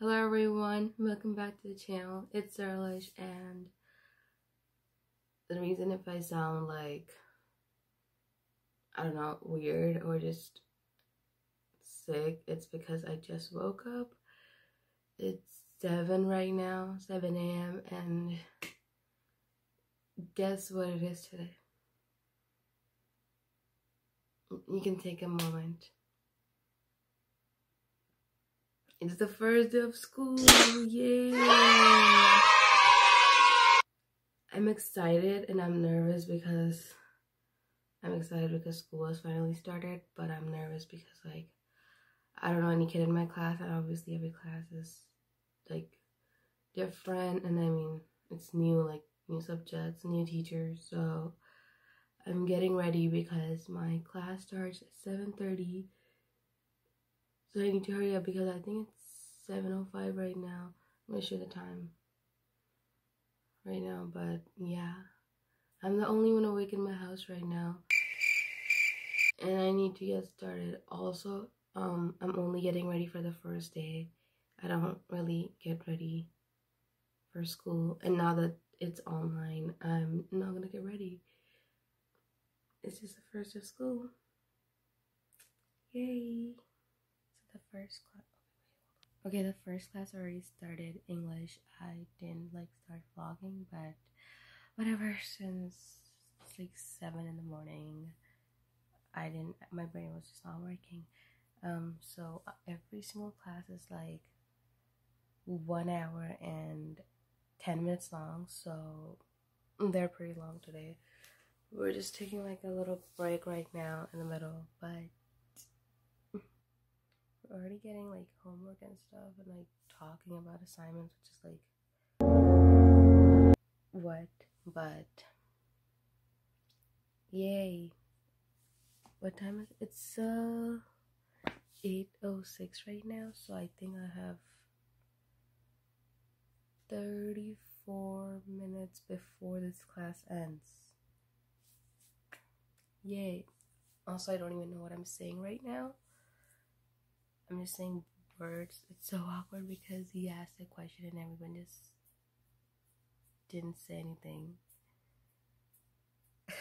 Hello everyone, welcome back to the channel. It's Zarlish and the reason if I sound like I don't know, weird or just sick, it's because I just woke up. It's 7 right now, 7 a.m. and guess what it is today? You can take a moment. It's the first day of school. Yeah. I'm excited and I'm nervous because I'm excited because school has finally started, but I'm nervous because like I don't know any kid in my class and obviously every class is like different and I mean it's new like new subjects, new teachers, so I'm getting ready because my class starts at 7:30 so I need to hurry up because I think it's 7.05 right now. I'm to show the time right now, but yeah. I'm the only one awake in my house right now. And I need to get started. Also, um, I'm only getting ready for the first day. I don't really get ready for school. And now that it's online, I'm not to get ready. It's just the first of school. Yay the first class. Okay, the first class already started English. I didn't like start vlogging, but whatever. Since it's like seven in the morning, I didn't. My brain was just not working. Um, so uh, every single class is like one hour and ten minutes long. So they're pretty long today. We're just taking like a little break right now in the middle, but already getting like homework and stuff and like talking about assignments, which is like what? But yay. What time is it? It's uh 806 right now, so I think I have 34 minutes before this class ends. Yay. Also, I don't even know what I'm saying right now. I'm just saying words. It's so awkward because he asked a question and everyone just didn't say anything. it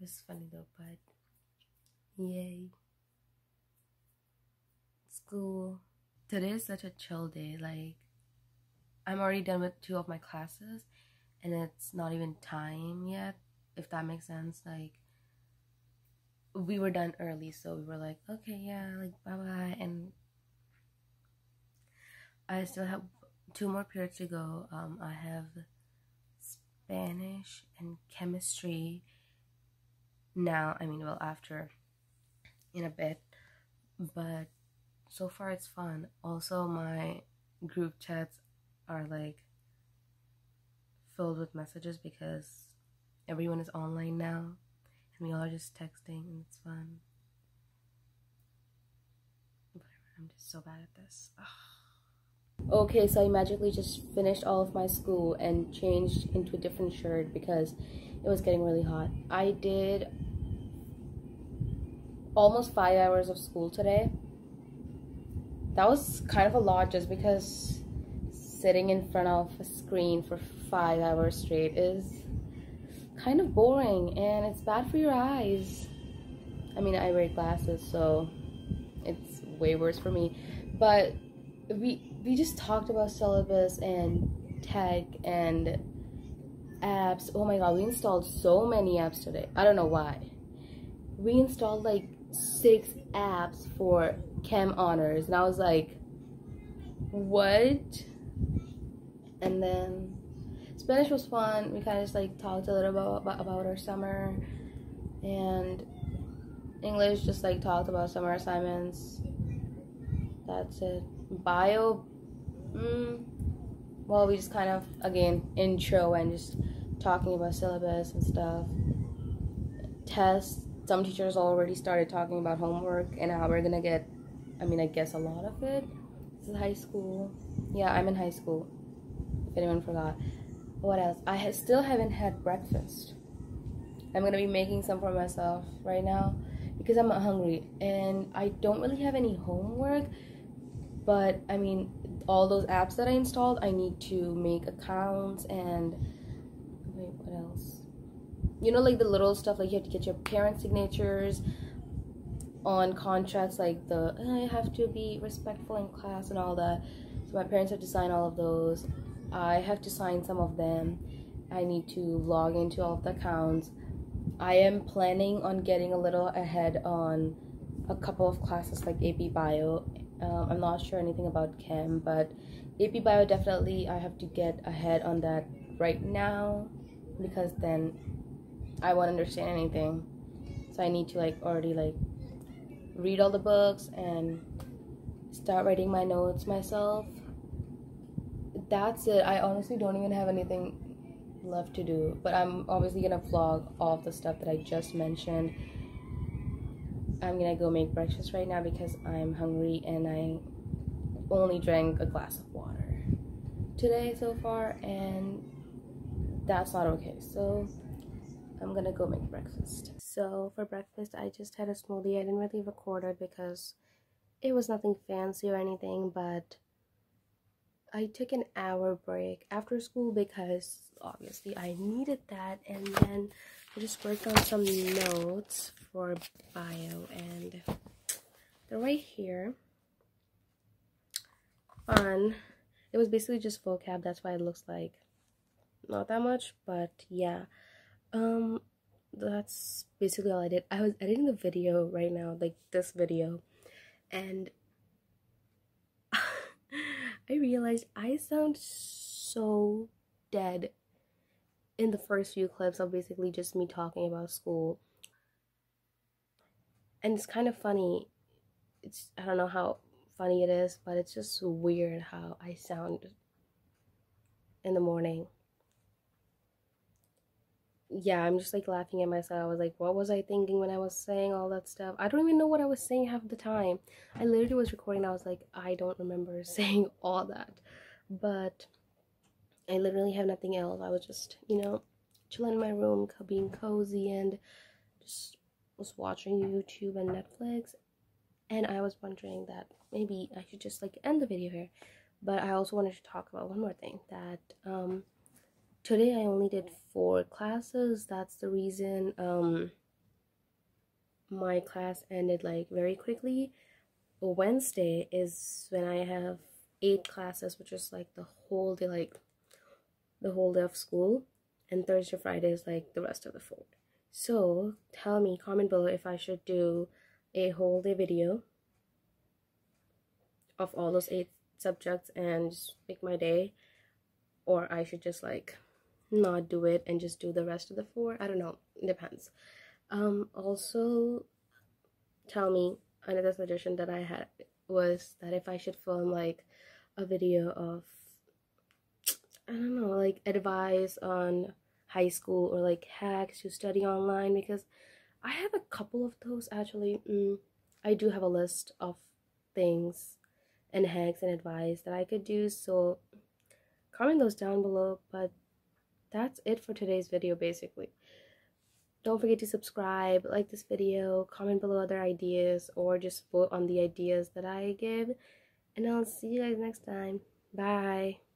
was funny though, but yay. School. Today is such a chill day. Like, I'm already done with two of my classes and it's not even time yet, if that makes sense. Like, we were done early, so we were like, okay, yeah, like bye bye. And I still have two more periods to go. Um, I have Spanish and chemistry now. I mean, well, after in a bit, but so far it's fun. Also, my group chats are like filled with messages because everyone is online now and we all are just texting and it's fun. I'm just so bad at this. Ugh. Okay, so I magically just finished all of my school and changed into a different shirt because it was getting really hot. I did almost five hours of school today. That was kind of a lot just because sitting in front of a screen for five hours straight is kind of boring and it's bad for your eyes. I mean, I wear glasses, so it's way worse for me. But we we just talked about syllabus and tech and apps. Oh my god, we installed so many apps today. I don't know why. We installed like six apps for chem honors, and I was like, what? And then Spanish was fun. We kind of just like talked a little about, about about our summer, and English just like talked about summer assignments. That's it. Bio, mm, well, we just kind of again intro and just talking about syllabus and stuff. Tests. Some teachers already started talking about homework and how we're gonna get. I mean, I guess a lot of it. This is high school. Yeah, I'm in high school. If anyone forgot what else? I still haven't had breakfast. I'm gonna be making some for myself right now because I'm hungry and I don't really have any homework. but I mean, all those apps that I installed, I need to make accounts and wait, what else? You know, like the little stuff, like you have to get your parents' signatures on contracts, like the I have to be respectful in class and all that. So my parents have to sign all of those. I have to sign some of them. I need to log into all of the accounts. I am planning on getting a little ahead on a couple of classes like AP Bio. Um, I'm not sure anything about Chem, but AP Bio definitely I have to get ahead on that right now because then I won't understand anything. So I need to like already like read all the books and start writing my notes myself. That's it. I honestly don't even have anything left to do, but I'm obviously gonna vlog all the stuff that I just mentioned. I'm gonna go make breakfast right now because I'm hungry and I only drank a glass of water today so far, and that's not okay. So I'm gonna go make breakfast. So for breakfast, I just had a smoothie. I didn't really record it because it was nothing fancy or anything, but I took an hour break after school because obviously I needed that, and then I just worked on some notes for bio, and they're right here. On it was basically just vocab. That's why it looks like not that much, but yeah. Um, that's basically all I did. I was editing the video right now, like this video, and I realized I sound so dead in the first few clips of basically just me talking about school. And it's kind of funny. It's I don't know how funny it is, but it's just weird how I sound in the morning yeah, I'm just like laughing at myself. I was like, what was I thinking when I was saying all that stuff? I don't even know what I was saying half the time. I literally was recording. I was like, I don't remember saying all that. But I literally have nothing else. I was just, you know, chilling in my room, being cozy, and just was watching YouTube and Netflix. And I was wondering that maybe I should just like end the video here. But I also wanted to talk about one more thing that, um, today I only did four classes. That's the reason um my class ended like very quickly. Wednesday is when I have eight classes, which is like the whole day, like the whole day of school. And Thursday, Friday is like the rest of the four. So tell me, comment below if I should do a whole day video of all those eight subjects and just make my day, or I should just like not do it and just do the rest of the four. I don't know. It depends. Um, also, tell me another suggestion that I had was that if I should film like a video of I don't know, like advice on high school or like hacks to study online because I have a couple of those actually. Mm, I do have a list of things and hacks and advice that I could do. So comment those down below. But that's it for today's video basically. Don't forget to subscribe like this video comment below other ideas or just vote on the ideas that i give and i'll see you guys next time. Bye